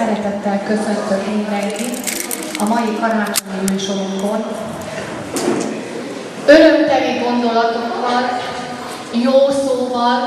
Szeretettel köszöntök mindenkit a mai karácsonyi műsorunkon. Örömteli gondolatokkal, jó szóval,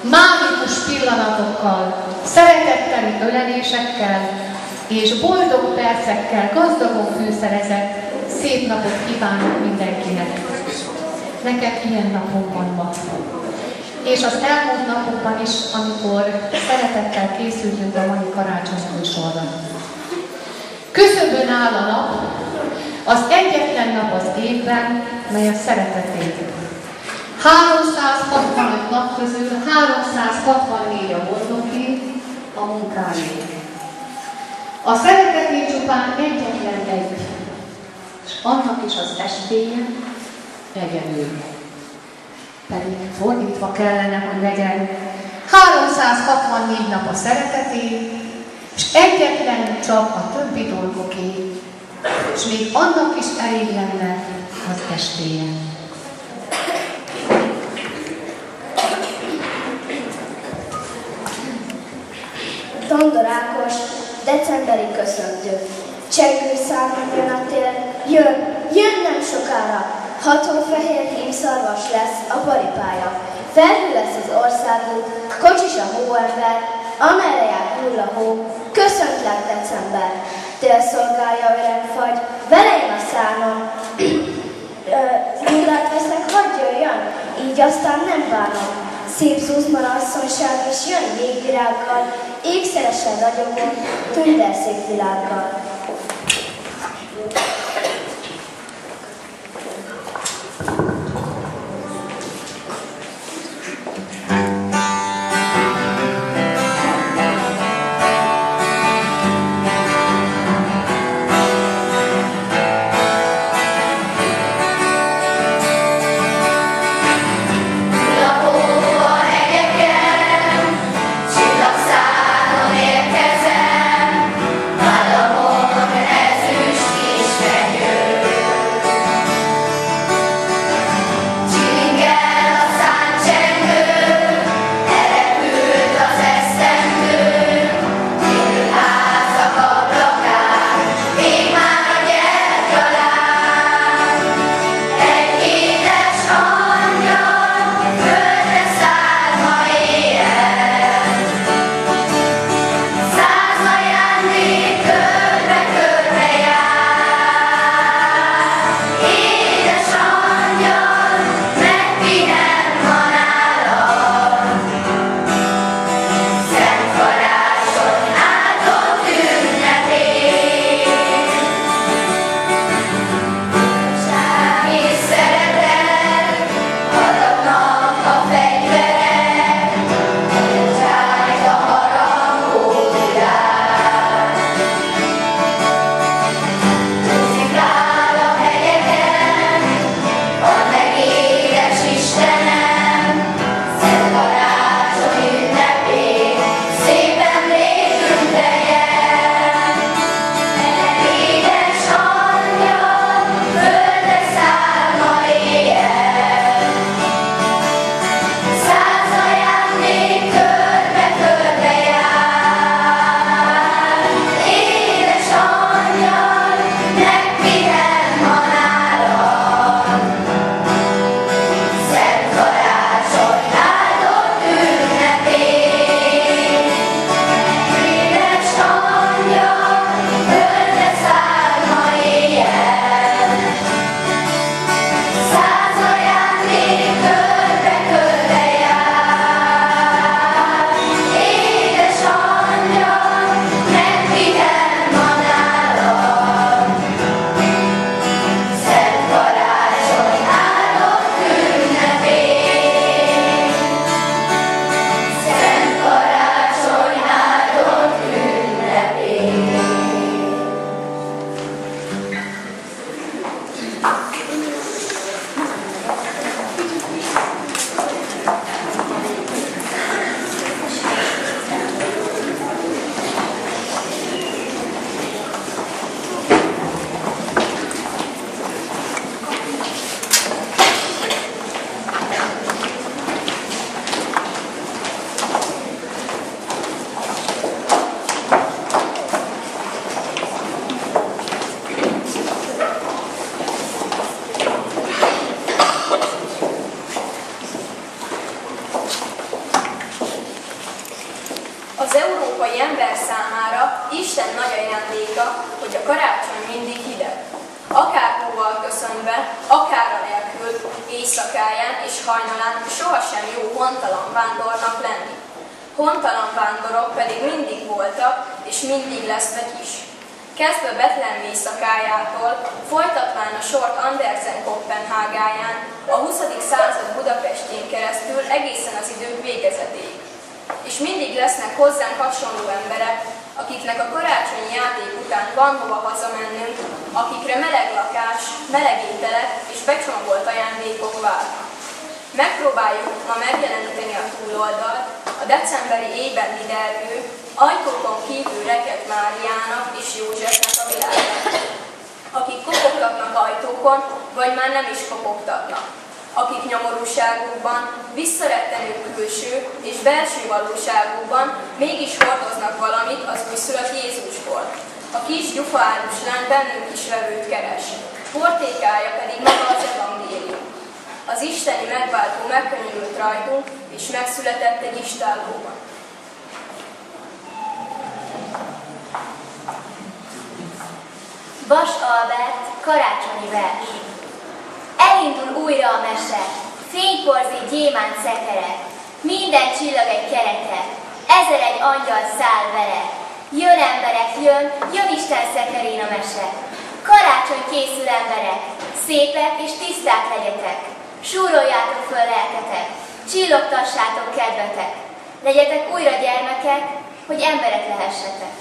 mágikus pillanatokkal, szeretetteli ölelésekkel és boldog percekkel gazdagon fűszerezett szép napot kívánok mindenkinek. Nekem ilyen napom van ma és az elmúlt napokban is, amikor szeretettel készültünk a mai karácsonyi műsorra. Köszönbön áll a nap, az egyetlen nap az évben, mely a szeretetét. 365 nap közül 364 a boldogi, a munkáé. A szeretetét csupán egyetlen egy, és annak is az estéje egyenlő pedig fordítva kellene, hogy legyen 364 nap a szereteté, és egyetlen csak a többi dolgoké, és még annak is elég lenne az estéje. Tondor Ákos, decemberi köszöntő. Csengő számon jön a tél, jön, jön nem sokára, Hatófehér hímszarvas lesz a paripája. Felhő lesz az országút, kocsis a hóember, amerre jár hull a hó. Köszöntlek december, tél szolgálja öreg fagy, vele a szánon. Nyugrát veszek, hadd jöjjön, így aztán nem bánom. Szép zuzmar asszonyság is jön jégvirággal, égszeresen ragyogó, tünder szép világgal. Köszönve, akár a nélkül, éjszakáján és hajnalán sohasem jó hontalan vándornak lenni. Hontalan vándorok pedig mindig voltak, és mindig lesznek is. Kezdve Betlehem éjszakájától, folytatván a sort Andersen Kopenhágáján, a 20. század Budapestjén keresztül egészen az idők végezetéig. És mindig lesznek hozzánk hasonló emberek, akiknek a karácsonyi játék után van hova hazamennünk, akikre meleg lakás, meleg ételek és becsomagollt ajándékok várnak. Megpróbáljuk ma megjeleníteni a túloldalt, a decemberi ében lidergő, ajtókon kívül reket Máriának és Józsefnek a világát, akik kopogtatnak ajtókon, vagy már nem is kopogtatnak, akik nyomorúságukban, visszarettenő külső és belső valóságukban mégis hordoznak valamit az újszülött Jézusból. A kis gyufaárus lány bennünk is vevőt keres. Portékája pedig maga az evangélium. Az isteni megváltó megkönnyült rajtunk, és megszületett egy istállóban. Vas Albert karácsonyi vers. Elindul újra a mese, fényporzi gyémánt szekere, minden csillag egy kereke, ezer egy angyal száll vele. Jön emberek, jön, jön Isten szekerén a mese. Karácsony készül emberek, szépek és tiszták legyetek. Súroljátok föl lelketek, csillogtassátok kedvetek. Legyetek újra gyermekek, hogy emberek lehessetek.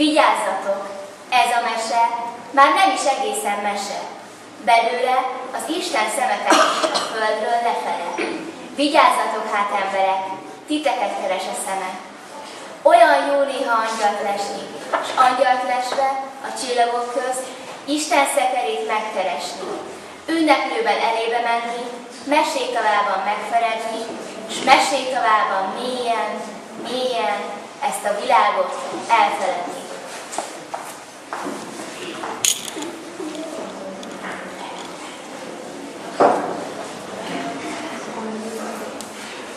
Vigyázzatok, ez a mese már nem is egészen mese. Belőle az Isten szemetek a földről lefele. Vigyázzatok hát emberek, titeket keres a szeme. Olyan jó néha angyalt lesni, és angyalt lesve a csillagok közt Isten szekerét megkeresni. Ünneplőben elébe menni, mesétavában megferedni, és mesétavában mélyen, mélyen ezt a világot elfeledni.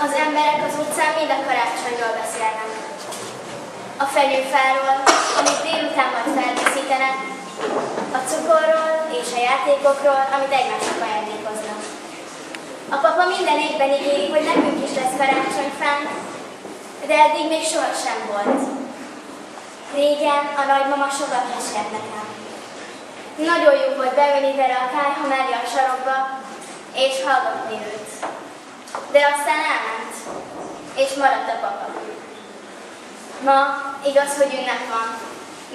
Az emberek az utcán mind a karácsonyról beszélnek. A fenyőfáról, amit délután majd felkészítenek, a cukorról és a játékokról, amit egymásnak ajándékoznak. A papa minden évben ígéri, hogy nekünk is lesz karácsonyfánk, de eddig még sohasem volt. Régen a nagymama sokat mesélt nekem. Nagyon jó volt beülni vele a kájha mellé a sarokba, és hallgatni őt. De aztán elment, és maradt a papa. Ma igaz, hogy ünnep van,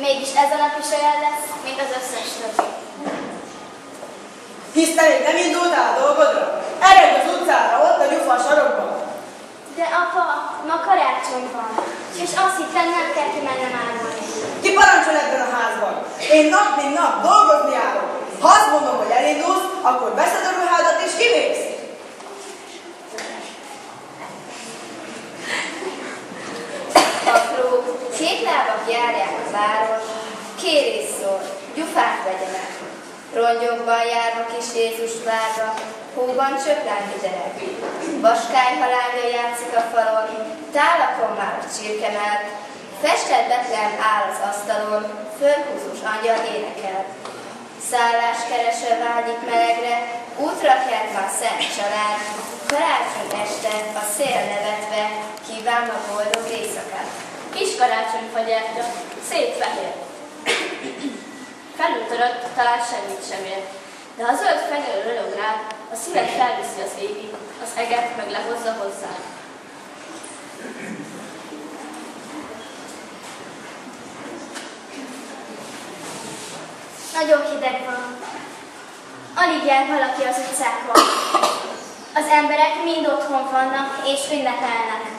mégis ez a nap is olyan lesz, mint az összes többi. Hisz te még nem indultál a dolgodra? Eredj az utcára, ott a gyufa a sarokban. De apa, ma karácsony van, és azt hittem nem kell kimennem árulni. Ki parancsol ebben a házban? Én nap mint nap dolgozni járok. Ha azt mondom, hogy elindulsz, akkor veszed a ruhádat és kimész. Város, kérés szól, gyufát vegyenek. Rongyokban járva kis Jézus várva, hóban csöplán viderek. Vaskály halálja játszik a falon, tálakon már a csirkemel, festett Betlehem áll az asztalon, fölhúzós angyal énekel. Szállás keresve vágyik melegre, útra kelt már szent család, karácsony este a szél nevetve kíván a boldog éjszakát. Kis karácsonyfagyártya, szép fehér. Felültörött, talán semmit sem ér. De ha zöld fenyő rölög rá, a szívet felviszi az égig, az eget meg lehozza hozzá. Nagyon hideg van. Alig jár valaki az utcákon. Az emberek mind otthon vannak és ünnepelnek.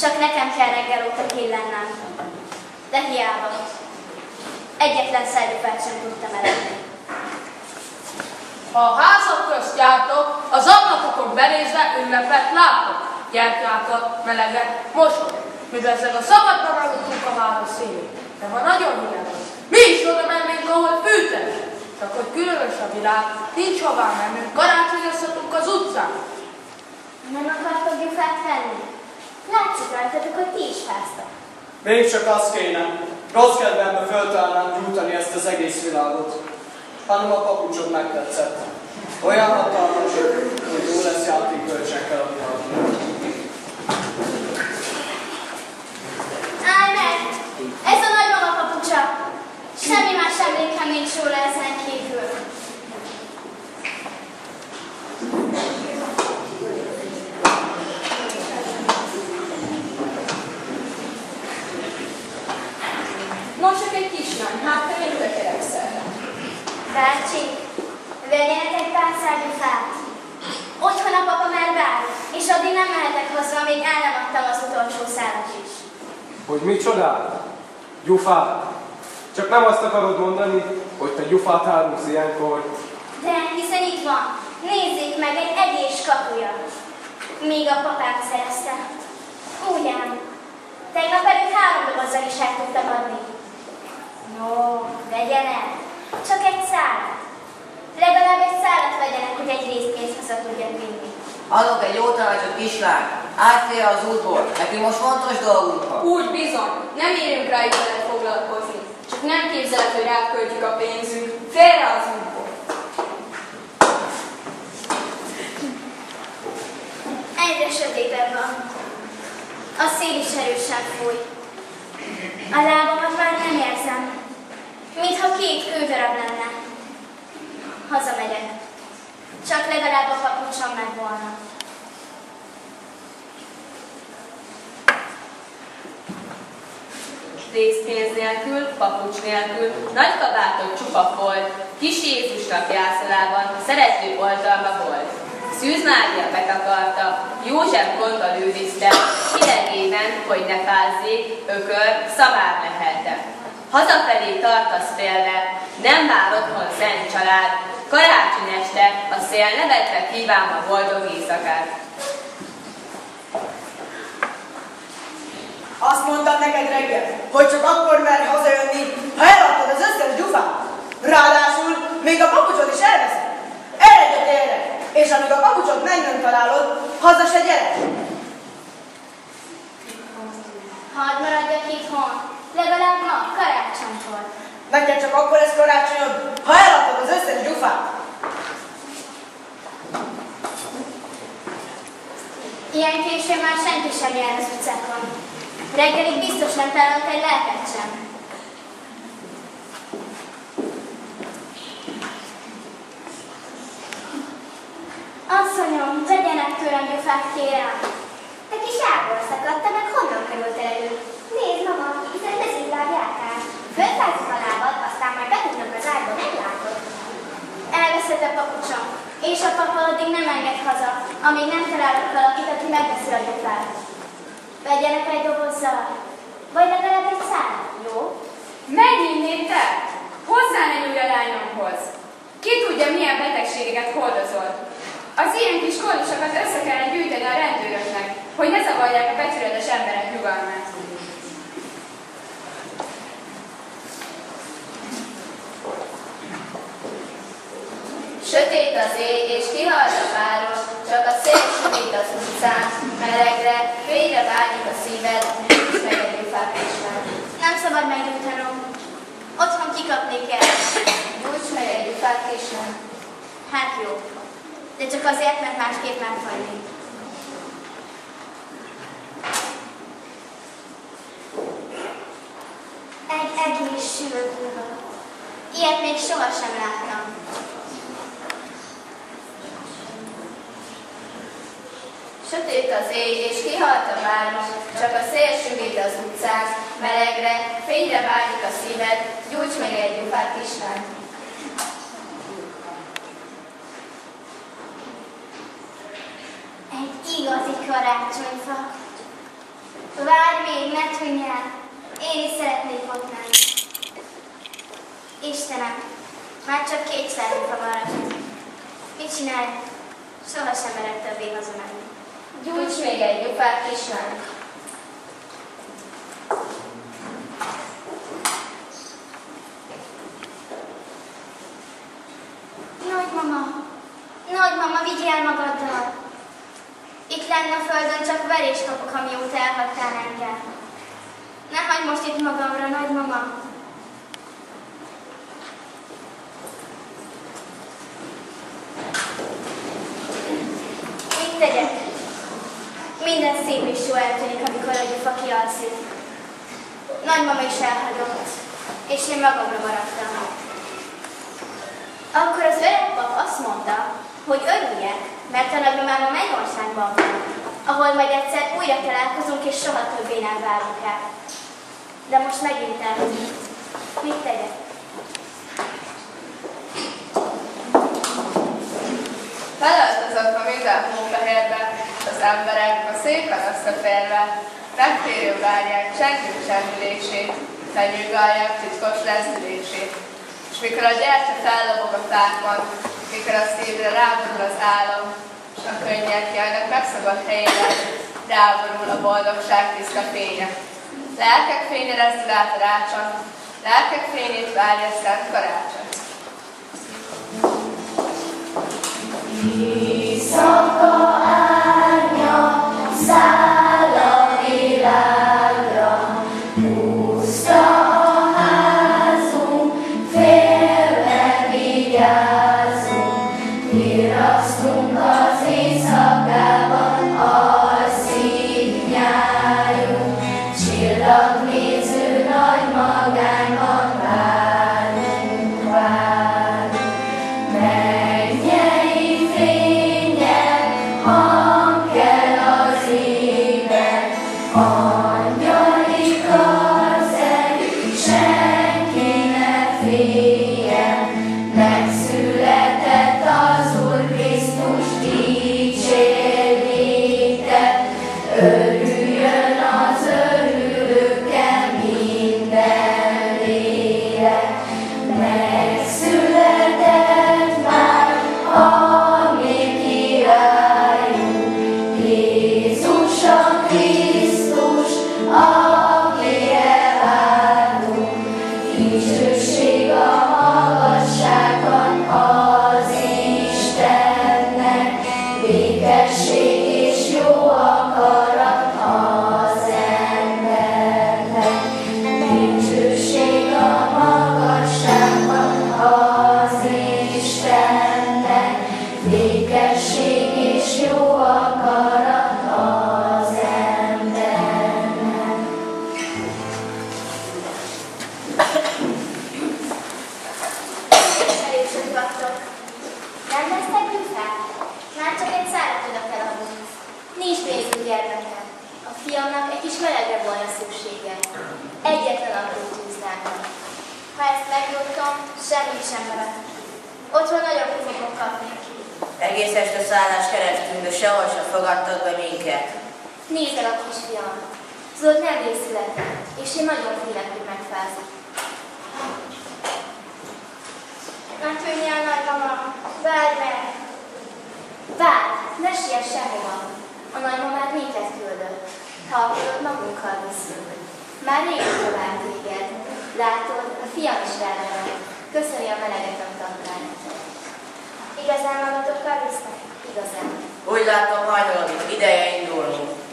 Csak nekem kell reggel óta killennem. De hiába. Egyetlen szerdufát sem tudtam eladni. Ha a házak közt jártok, az ablakokon benézve ünnepet látok. Gyertyákat, meleget, mosot. Mivel ezzel a szabad maradtunk a város szélén. De ha nagyon hideg van, mi is oda mennénk, ahol fűteni. Csak hogy különös a világ, nincs hová mennünk, karácsonyozhatunk az utcán. Nem akartok gyufát venni? Látszik rajtatok, hogy ti is fáztak. Még csak az kéne. Rossz kedvembe föltalálnám gyújtani ezt az egész világot. Hanem a papucsod megtetszett. Olyan hatalmas, hogy jó lesz játékbölcsekkel a világban. Állj meg! Ez a nagymama papucsa! Semmi más emlékem nincs róla ezen kívül. No, csak egy kislány, hát te még tökélekszel. Bácsi, vegyenek egy pár szárnyú fát. Otthon a papa már vár, és addig nem mehetek haza, amíg el nem adtam az utolsó szálat is. Hogy micsodát? Gyufát? Csak nem azt akarod mondani, hogy te gyufát árulsz ilyenkor. De hiszen itt van, nézzék meg egy egész kapuja. Még a papám szerezte. Ám. Tegnap előtt három dobozzal is el tudtam adni. No, vegyenek. Csak egy szálat. Legalább egy szálat vegyenek, hogy egy részt haza tudjak vinni. Adok egy jó tanácsot, kislány. Átfél az útból. Nekünk most fontos dolgunk van. Úgy bizony, nem érünk rá vele foglalkozni. Csak nem képzeled, hogy ráköltjük a pénzünk. Félre az útból. Egyre sötétebb van. A szél is erősen fúj. A lábamat már nem érzem, mintha két kődarab lenne. Hazamegyek. Csak legalább a papucsom meg volna. részpénz nélkül, papucs nélkül, nagy kabátot csupa volt, kis Jézusnak jászolában szerető oltalma volt. Szűz Mária betakarta, József gondol őrizte, hidegében, hogy ne fázzék, ökör, szavár lehelte. Hazafelé tartasz félre, nem vár otthon szent család, karácsony este a szél nevetve kíván a boldog éjszakát. Azt mondtam neked reggel, hogy csak akkor merj hazajönni, ha eladtad az összes gyufát. Ráadásul még a papucsot is elveszed. Eredj a térre, és amíg a papucsot meg nem találod, haza se gyere. Hadd maradjak itthon, legalább ma, karácsonykor. Neked csak akkor lesz karácsonyod, ha eladtad az összes gyufát. Ilyen későn már senki sem jár az utcákon. Reggelig biztos nem találok egy lelket sem. Asszonyom, vegyenek tőlem gyufát, kérem. Te kis ágból szakadta, meg honnan került elő? Nézd, mama, hiszen ez így vágják Fölfázik a lábad, aztán majd betudnak az ágyba, meglátod. Elveszett a papucsom, és a papa addig nem enged haza, amíg nem találok valakit, aki megveszi a gyufát. Vegyenek egy dobozzal, vagy legalább egy szál, jó? Menj innét te! Hozzá ne nyúlj a lányomhoz! Ki tudja, milyen betegségeket hordozol? Az ilyen kis koldusokat össze kellene gyűjteni a rendőröknek, hogy ne zavarják a becsületes emberek nyugalmát. Sötét az éj, és kihalt a város, csak a szél sütít az utcán, melegre, fényre vágyik a szíved, és megedő fákésnál. Nem szabad meggyújtanom. Otthon kikapni kell. Gyújts meg egy fákésnál. Hát jó. De csak azért, mert másképp meghalni. Egy egész sülőkúva. Ilyet még sohasem láttam. Sötét az éj, és kihalt a város, csak a szél süvít az utcán, melegre, fényre vágyik a szíved, gyújts meg egy gyufát, kislány. Egy igazi karácsonyfa. Várj még, ne tűnjál. Én is szeretnék ott lenni. Istenem, már csak két szerűfa maradt. Mit csinálj? Sohasem merek többé hazamenni. Gyújts még egy gyufát, kislány. Nagymama, nagymama, vigyél magaddal. Itt lenne a földön csak veréskapok boldogok, amióta elhagytál engem. Ne hagyd most itt magamra, nagymama. Mit tegyek? Minden szép és jó eltűnik, amikor a gyufa kialszik. Nagymama is elhagyott, és én magamra maradtam. Akkor az öreg pap azt mondta, hogy örüljek, mert a nagymamám a mennyországban van, ahol majd egyszer újra találkozunk, és soha többé nem várunk el. De most megint eltűnt. Mit tegyek? Felöltözött a minden hófehérbe, az emberek a szépen összeférve, megtérő várják csengő csendülését, lenyűgálják titkos lezdülését. És mikor a gyertya fellobog a fákon, mikor a szívre ráborul az álom, és a könnyek jajnak megszagott helyére, ráborul a boldogság tiszta fénye. Lelkek fénye rezdül át a rácson, lelkek fényét várja szent karácsony. Éjszaka kisfiam. Zöld nem született, és én nagyon félek, hogy megfázik. Ne tűnj el, nagymama! Várj meg! Várj! Ne siess sehova! A nagymamád minket küldött. Ha akarod, magunkkal viszünk. Már rég tovább téged. Látod, a fiam is rád Köszöni a meleget, amit adtál. Igazán magatokkal visznek? Igazán. Úgy látom hajnalodik, ideje indulnunk.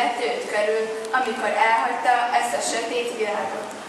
Vett őt körül, amikor elhagyta ezt a sötét világot.